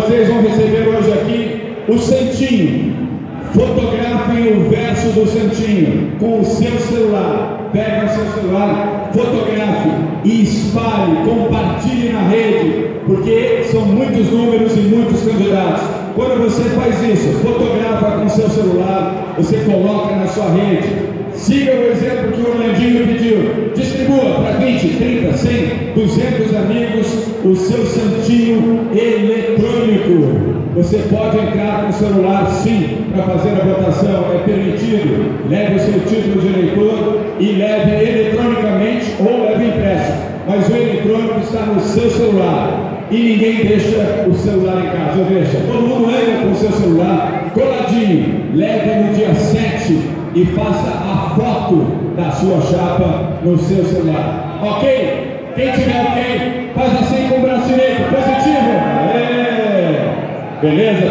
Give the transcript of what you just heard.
vocês vão receber hoje aqui o Santinho. Fotografem o verso do Santinho com o seu celular. Pega o seu celular, fotografe e espalhe, compartilhe na rede, porque são muitos números e muitos candidatos. Quando você faz isso, fotografa com seu celular, você coloca na sua rede. Siga o exemplo que o Orlandinho pediu. Distribua para 20, 30, 100, 200 amigos o seu santinho eletrônico. Você pode entrar com o celular sim para fazer a votação, é permitido. Leve o seu título de eleitor e leve eletronicamente ou leve impresso. Mas o eletrônico está no seu celular e ninguém deixa o celular em casa, deixa. Todo mundo anda com o seu celular coladinho. Leve no dia 7 e faça a foto da sua chapa no seu celular. Ok? Quem tiver ok, faz assim com o braço direito. Beleza?